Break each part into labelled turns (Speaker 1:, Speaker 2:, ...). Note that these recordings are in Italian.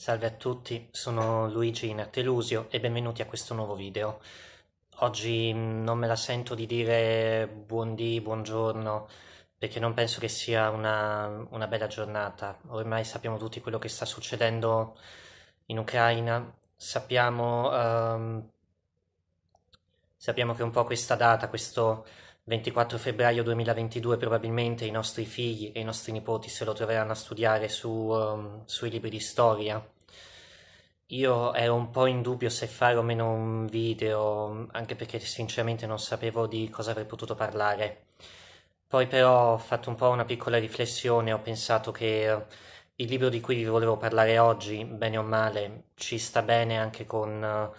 Speaker 1: Salve a tutti, sono Luigi in Artelusio e benvenuti a questo nuovo video. Oggi mm, non me la sento di dire buondì, buongiorno, perché non penso che sia una, una bella giornata. Ormai sappiamo tutti quello che sta succedendo in Ucraina, sappiamo, ehm, sappiamo che un po' questa data, questo 24 febbraio 2022, probabilmente i nostri figli e i nostri nipoti se lo troveranno a studiare su, um, sui libri di storia. Io ero un po' in dubbio se fare o meno un video, anche perché sinceramente non sapevo di cosa avrei potuto parlare. Poi però ho fatto un po' una piccola riflessione, ho pensato che il libro di cui vi volevo parlare oggi, bene o male, ci sta bene anche con,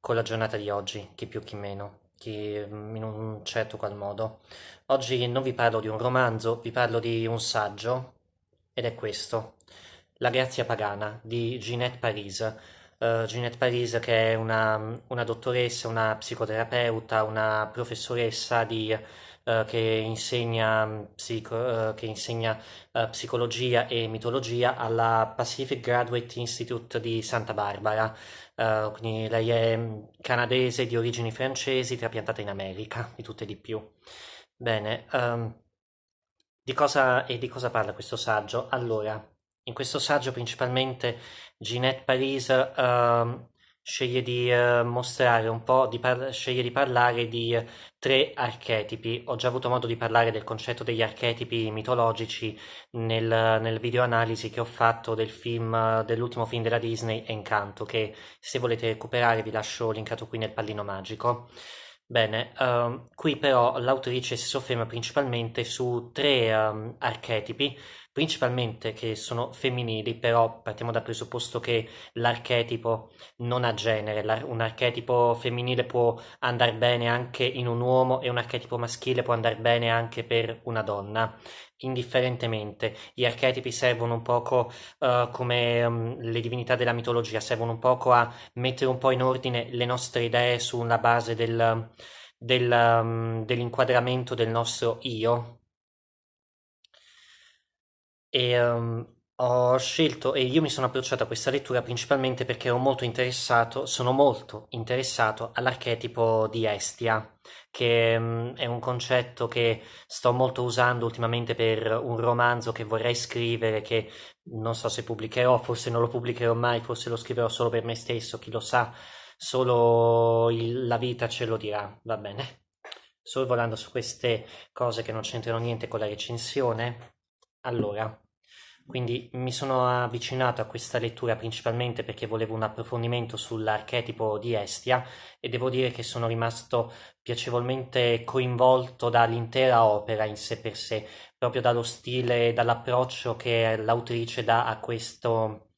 Speaker 1: con la giornata di oggi, chi più chi meno che in un certo qual modo. Oggi non vi parlo di un romanzo, vi parlo di un saggio, ed è questo, La grazia pagana di Ginette Paris. Uh, Ginette Paris che è una, una, dottoressa, una psicoterapeuta, una professoressa di, uh, che insegna, psico, uh, che insegna psicologia e mitologia alla Pacific Graduate Institute di Santa Barbara. Uh, quindi lei è mm, canadese di origini francesi, trapiantata in America, di tutte e di più. Bene, um, di cosa, e di cosa parla questo saggio? Allora, in questo saggio principalmente Ginette Paris uh, sceglie di uh, mostrare un po', di par- sceglie di parlare di uh, tre archetipi. Ho già avuto modo di parlare del concetto degli archetipi mitologici nel, nel video analisi che ho fatto del film, uh, dell'ultimo film della Disney, Encanto, che se volete recuperare vi lascio linkato qui nel pallino magico. Bene, um, qui però l'autrice si sofferma principalmente su tre um, archetipi, principalmente che sono femminili, però partiamo dal presupposto che l'archetipo non ha genere, un archetipo femminile può andare bene anche in un uomo e un archetipo maschile può andare bene anche per una donna indifferentemente. Gli archetipi servono un poco uh, come um, le divinità della mitologia, servono un poco a mettere un po' in ordine le nostre idee sulla base del, del, um, dell'inquadramento del nostro io. E um, ho scelto e io mi sono approcciato a questa lettura principalmente perché ero molto interessato, sono molto interessato all'archetipo di Estia che mh, è un concetto che sto molto usando ultimamente per un romanzo che vorrei scrivere, che non so se pubblicherò, forse non lo pubblicherò mai, forse lo scriverò solo per me stesso, chi lo sa, solo il, la vita ce lo dirà, va bene. Sorvolando su queste cose che non c'entrano niente con la recensione, allora, quindi mi sono avvicinato a questa lettura principalmente perché volevo un approfondimento sull'archetipo di Estia e devo dire che sono rimasto piacevolmente coinvolto dall'intera opera in sé per sé, proprio dallo stile e dall'approccio che l'autrice dà a questo,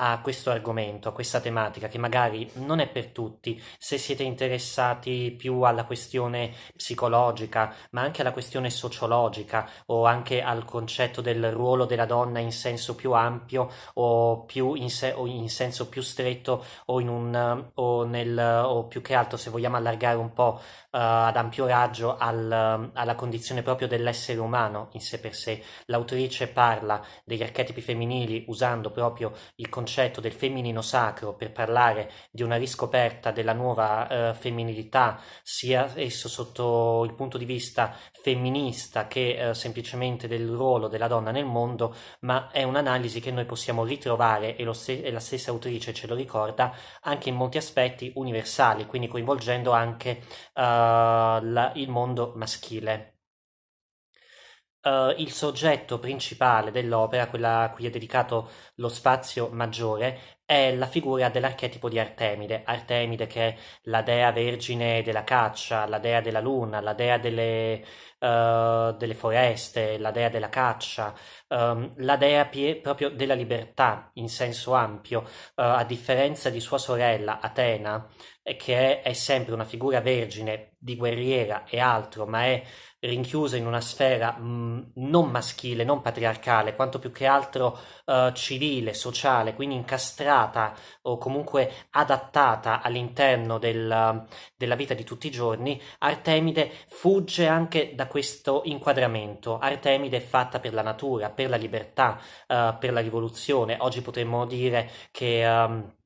Speaker 1: a questo argomento, a questa tematica, che magari non è per tutti, se siete interessati più alla questione psicologica, ma anche alla questione sociologica o anche al concetto del ruolo della donna in senso più ampio o, più in, se- o in senso più stretto o, un, o, nel, o più che altro se vogliamo allargare un po' uh, ad ampio raggio al, alla condizione proprio dell'essere umano in sé per sé. L'autrice parla degli archetipi femminili usando proprio il concetto concetto del femminino sacro per parlare di una riscoperta della nuova eh, femminilità, sia esso sotto il punto di vista femminista che eh, semplicemente del ruolo della donna nel mondo, ma è un'analisi che noi possiamo ritrovare e, st- e la stessa autrice ce lo ricorda anche in molti aspetti universali, quindi coinvolgendo anche uh, la, il mondo maschile. Uh, il soggetto principale dell'opera, quella a cui è dedicato lo spazio maggiore, è la figura dell'archetipo di Artemide. Artemide che è la dea vergine della caccia, la dea della luna, la dea delle, uh, delle foreste, la dea della caccia, um, la dea pie- proprio della libertà in senso ampio, uh, a differenza di sua sorella Atena, che è, è sempre una figura vergine di guerriera e altro, ma è rinchiusa in una sfera mh, non maschile, non patriarcale, quanto più che altro uh, civile, sociale, quindi incastrata o comunque adattata all'interno del, della vita di tutti i giorni, Artemide fugge anche da questo inquadramento. Artemide è fatta per la natura, per la libertà, uh, per la rivoluzione. Oggi potremmo dire che... Um,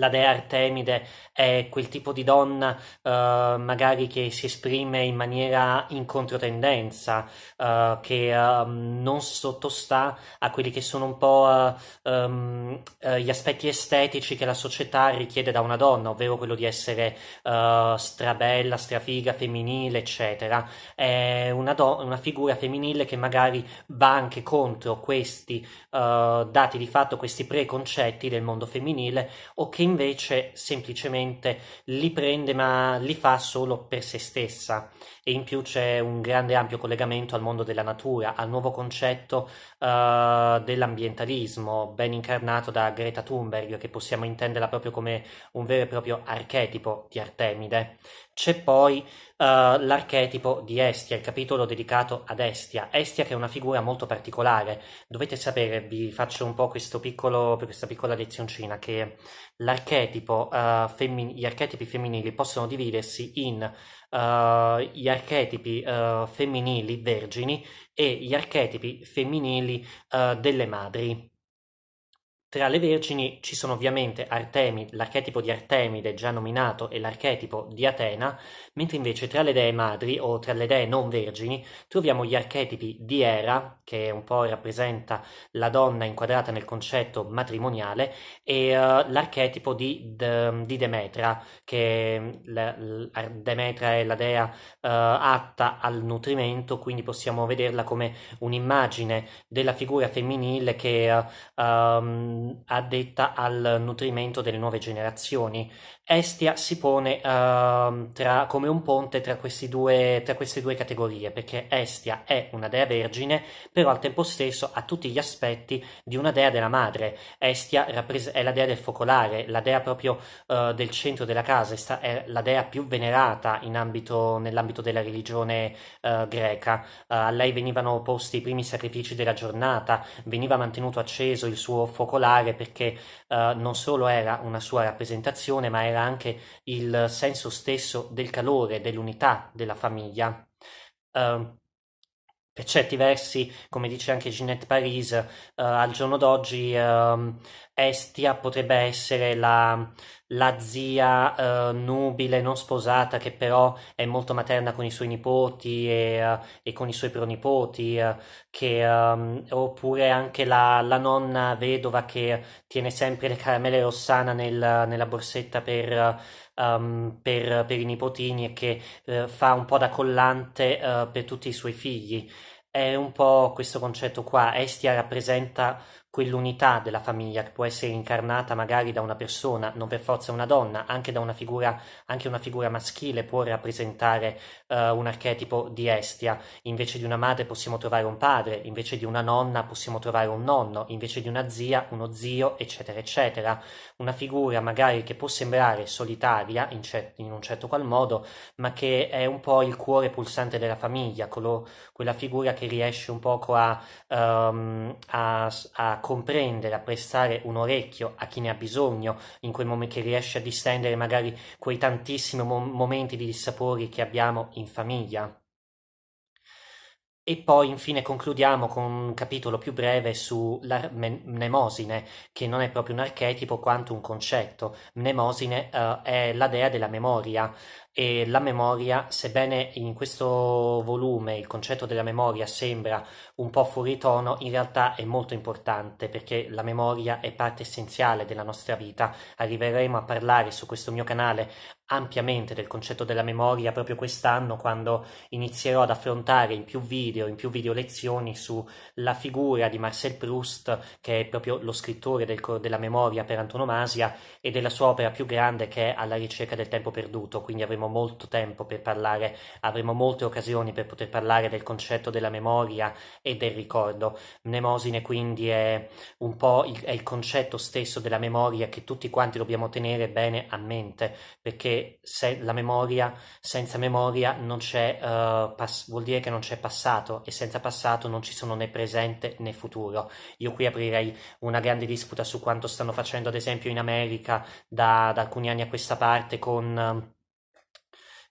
Speaker 1: la dea Artemide è quel tipo di donna uh, magari che si esprime in maniera in controtendenza, uh, che uh, non sottostà a quelli che sono un po' um, gli aspetti estetici che la società richiede da una donna, ovvero quello di essere strabella, strafiga, femminile, eccetera. È una, do- una, figura femminile che magari va anche contro questi dati di fatto, questi preconcetti del mondo femminile o che invece semplicemente li prende ma li fa solo per se stessa e in più c'è un grande ampio collegamento al mondo della natura, al nuovo concetto uh, dell'ambientalismo ben incarnato da Greta Thunberg che possiamo intenderla proprio come un vero e proprio archetipo di Artemide. C'è poi uh, l'archetipo di Estia, il capitolo dedicato ad Estia. Estia che è una figura molto particolare. Dovete sapere, vi faccio un po' piccolo, questa piccola lezioncina, che uh, femmin- gli archetipi femminili possono dividersi in uh, gli archetipi femminili vergini e gli archetipi femminili delle madri. Tra le vergini ci sono ovviamente Artemide, l'archetipo di Artemide già nominato e l'archetipo di Atena, mentre invece tra le dee madri o tra le dee non vergini troviamo gli archetipi di Era, che un po' rappresenta la donna inquadrata nel concetto matrimoniale, e uh, l'archetipo di, de, di, Demetra, che la, la, Demetra è la dea uh, atta al nutrimento, quindi possiamo vederla come un'immagine della figura femminile che uh, um, addetta al nutrimento delle nuove generazioni. Estia si pone uh, tra, come un ponte tra, due, tra, queste due categorie, perché Estia è una dea vergine, però al tempo stesso ha tutti gli aspetti di una dea della madre. Estia è la dea del focolare, la dea proprio uh, del centro della casa, è, la dea più venerata ambito, nell'ambito della religione uh, greca. a lei venivano posti i primi sacrifici della giornata, veniva mantenuto acceso il suo focolare perché non solo era una sua rappresentazione, ma era anche il senso stesso del calore, dell'unità della famiglia. Uh, per certi versi, come dice anche Ginette Paris, uh, al giorno d'oggi uh, Estia potrebbe essere la, la zia uh, nubile, non sposata, che però è molto materna con i suoi nipoti e, uh, e con i suoi pronipoti, uh, che, um, oppure anche la, la, nonna vedova che tiene sempre le caramelle Rossana nel, nella borsetta per, um, per, per, i nipotini e che fa un po' da collante per tutti i suoi figli. È un po' questo concetto qua. Estia rappresenta quell'unità della famiglia che può essere incarnata magari da una persona, non per forza una donna, anche da una figura, anche una figura maschile può rappresentare uh, un archetipo di Estia. Invece di una madre possiamo trovare un padre, invece di una nonna possiamo trovare un nonno, invece di una zia uno zio, eccetera, eccetera. Una figura magari che può sembrare solitaria in, cer- in un certo qual modo, ma che è un po' il cuore pulsante della famiglia, quello, quella figura che riesce un poco a, um, a, a comprendere, a prestare un orecchio a chi ne ha bisogno, in quel momento che riesce a distendere magari quei tantissimi mom- momenti di dissapori che abbiamo in famiglia. E poi infine concludiamo con un capitolo più breve sulla mnemosine, che non è proprio un archetipo quanto un concetto. Mnemosine uh, è la dea della memoria, e la memoria, sebbene in questo volume il concetto della memoria sembra un po' fuori tono, in realtà è molto importante perché la memoria è parte essenziale della nostra vita. Arriveremo a parlare su questo mio canale ampiamente del concetto della memoria proprio quest'anno quando inizierò ad affrontare in più video, in più video lezioni sulla figura di Marcel Proust che è proprio lo scrittore del, della memoria per antonomasia e della sua opera più grande che è Alla ricerca del tempo perduto, quindi avremo molto tempo per parlare, avremo molte occasioni per poter parlare del concetto della memoria e del ricordo. Mnemosine quindi è un po' il, è il concetto stesso della memoria che tutti quanti dobbiamo tenere bene a mente, perché se, la memoria, senza memoria non c'è, uh, pass- vuol dire che non c'è passato e senza passato non ci sono né presente né futuro. Io qui aprirei una grande disputa su quanto stanno facendo ad esempio in America da, da alcuni anni a questa parte con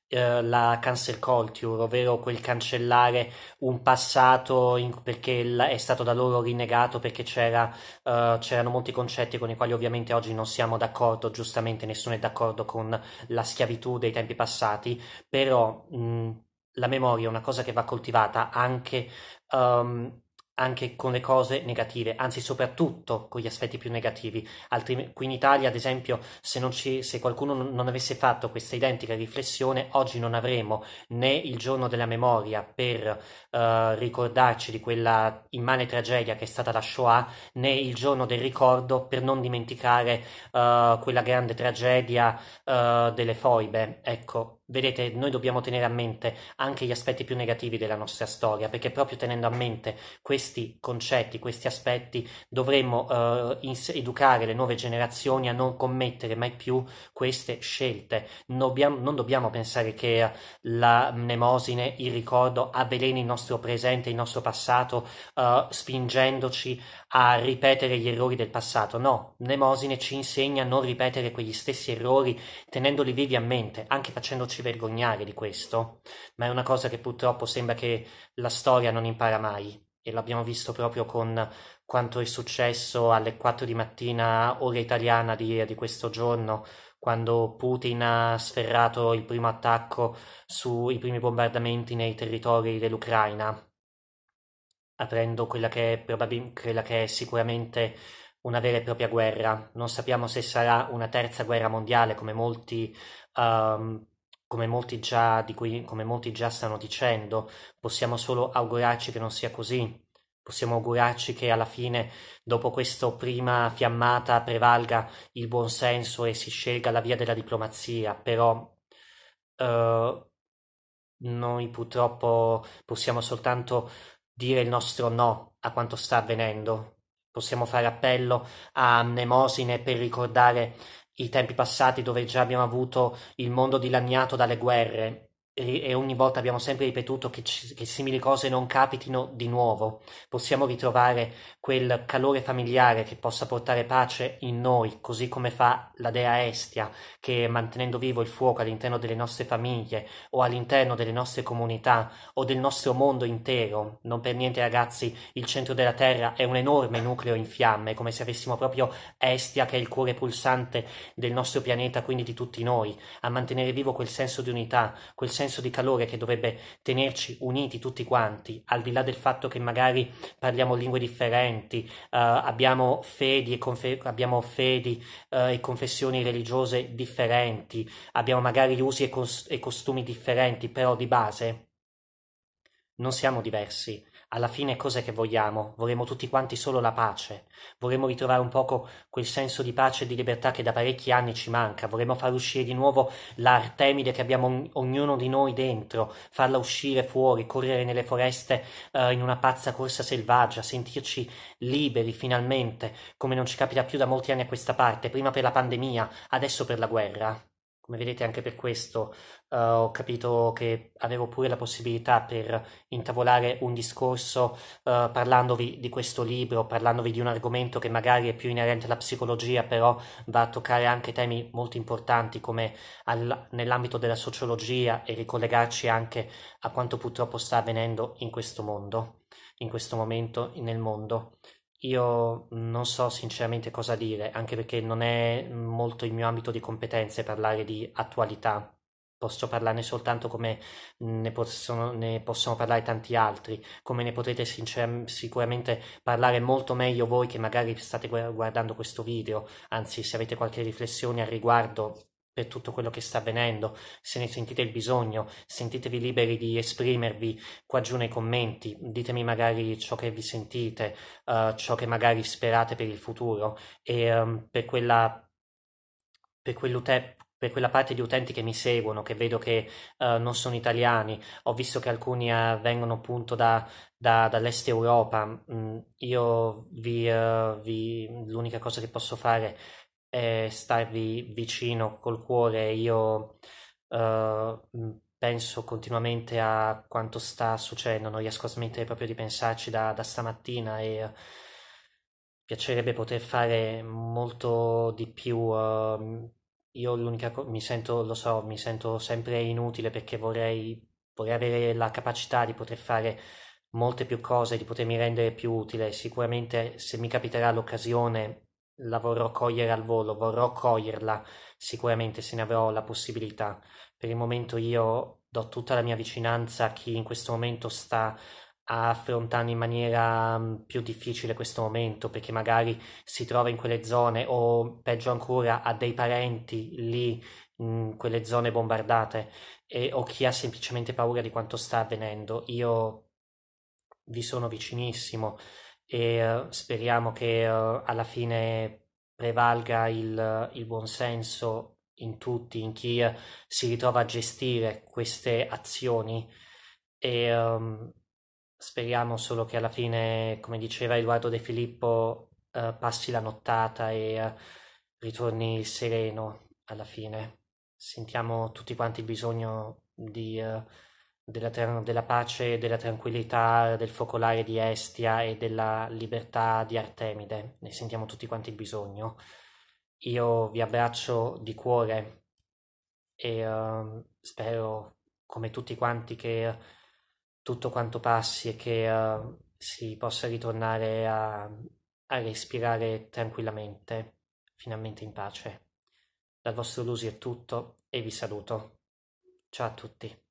Speaker 1: eh, la cancel culture, ovvero quel cancellare un passato in, perché è stato da loro rinnegato perché c'era, uh, c'erano molti concetti con i quali ovviamente oggi non siamo d'accordo, giustamente nessuno è d'accordo con la schiavitù dei tempi passati, però mh, la memoria è una cosa che va coltivata anche um, anche con le cose negative, anzi soprattutto con gli aspetti più negativi. Altri, qui in Italia, ad esempio, se, ci, se qualcuno non avesse fatto questa identica riflessione, oggi non avremo né il giorno della memoria per uh, ricordarci di quella immane tragedia che è stata la Shoah, né il giorno del ricordo per non dimenticare uh, quella grande tragedia uh, delle foibe. Ecco, Vedete, noi dobbiamo tenere a mente anche gli aspetti più negativi della nostra storia, perché proprio tenendo a mente questi concetti, questi aspetti, dovremmo eh, ins- educare le nuove generazioni a non commettere mai più queste scelte. Dobbiamo, non dobbiamo pensare che la mnemosine, il ricordo, avveleni il nostro presente, il nostro passato, eh, spingendoci a ripetere gli errori del passato. No, mnemosine ci insegna a non ripetere quegli stessi errori, tenendoli vivi a mente, anche facendoci farci vergognare di questo, ma è una cosa che purtroppo sembra che la storia non impara mai e l'abbiamo visto proprio con quanto è successo alle 4 di mattina ora italiana di, di questo giorno, quando Putin ha sferrato il primo attacco sui primi bombardamenti nei territori dell'Ucraina, aprendo quella che è, probabil- quella che è sicuramente una vera e propria guerra. Non sappiamo se sarà una terza guerra mondiale, come molti um, come molti già, di cui, come molti già stanno dicendo, possiamo solo augurarci che non sia così. Possiamo augurarci che alla fine, dopo questa prima fiammata, prevalga il buonsenso e si scelga la via della diplomazia, però eh, noi purtroppo possiamo soltanto dire il nostro no a quanto sta avvenendo. Possiamo fare appello a mnemosine per ricordare i tempi passati dove già abbiamo avuto il mondo dilaniato dalle guerre e ogni volta abbiamo sempre ripetuto che, ci, che, simili cose non capitino di nuovo. Possiamo ritrovare quel calore familiare che possa portare pace in noi, così come fa la dea Estia, che mantenendo vivo il fuoco all'interno delle nostre famiglie o all'interno delle nostre comunità o del nostro mondo intero. Non per niente, ragazzi, il centro della Terra è un enorme nucleo in fiamme, come se avessimo proprio Estia, che è il cuore pulsante del nostro pianeta, quindi di tutti noi, a mantenere vivo quel senso di unità, quel senso senso di calore che dovrebbe tenerci uniti tutti quanti, al di là del fatto che magari parliamo lingue differenti, uh, abbiamo fedi, e, confe- abbiamo fedi uh, e confessioni religiose differenti, abbiamo magari usi e, cos- e costumi differenti, però di base non siamo diversi, alla fine cos'è che vogliamo? Vorremmo tutti quanti solo la pace. Vorremmo ritrovare un poco quel senso di pace e di libertà che da parecchi anni ci manca. Vorremmo far uscire di nuovo l'Artemide che abbiamo ognuno di noi dentro, farla uscire fuori, correre nelle foreste uh, in una pazza corsa selvaggia, sentirci liberi finalmente, come non ci capita più da molti anni a questa parte, prima per la pandemia, adesso per la guerra. Come vedete anche per questo uh, ho capito che avevo pure la possibilità per intavolare un discorso uh, parlandovi di questo libro, parlandovi di un argomento che magari è più inerente alla psicologia, però va a toccare anche temi molto importanti come al, nell'ambito della sociologia e ricollegarci anche a quanto purtroppo sta avvenendo in questo mondo, in questo momento nel mondo. Io non so sinceramente cosa dire, anche perché non è molto il mio ambito di competenze parlare di attualità. Posso parlarne soltanto come ne possono, ne possono parlare tanti altri, come ne sincer- sicuramente parlare molto meglio voi che magari state guardando questo video, anzi se avete qualche riflessione al riguardo per tutto quello che sta avvenendo, se ne sentite il bisogno, sentitevi liberi di esprimervi qua giù nei commenti, ditemi magari ciò che vi sentite, uh, ciò che magari sperate per il futuro. E um, per quella per per quella parte di utenti che mi seguono, che vedo che uh, non sono italiani, ho visto che alcuni uh, vengono appunto da, da, dall'est Europa, mm, io vi, uh, vi, l'unica cosa che posso fare e starvi vicino col cuore. Io eh, penso continuamente a quanto sta succedendo, non riesco a smettere proprio di pensarci da, da stamattina e piacerebbe poter fare molto di più. Uh, io l'unica cosa, mi sento, lo so, mi sento sempre inutile perché vorrei, vorrei avere la capacità di poter fare molte più cose, di potermi rendere più utile. Sicuramente se mi capiterà l'occasione la vorrò cogliere al volo, vorrò coglierla sicuramente se ne avrò la possibilità. Per il momento io do tutta la mia vicinanza a chi in questo momento sta affrontando in maniera mm, più difficile questo momento perché magari si trova in quelle zone o peggio ancora ha dei parenti lì in quelle zone bombardate e, o chi ha semplicemente paura di quanto sta avvenendo. Io vi sono vicinissimo e uh, speriamo che uh, alla fine prevalga il, il buon senso in tutti, in chi uh, si ritrova a gestire queste azioni e um, speriamo solo che alla fine, come diceva Edoardo De Filippo, passi la nottata e ritorni sereno alla fine. Sentiamo tutti quanti il bisogno di della, della pace, della tranquillità, del focolare di Estia e della libertà di Artemide. Ne sentiamo tutti quanti il bisogno. Io vi abbraccio di cuore e uh, spero, come tutti quanti, che tutto quanto passi e che uh, si possa ritornare a, a respirare tranquillamente, finalmente in pace. Dal vostro Lusi è tutto e vi saluto. Ciao a tutti.